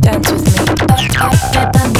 dance with me.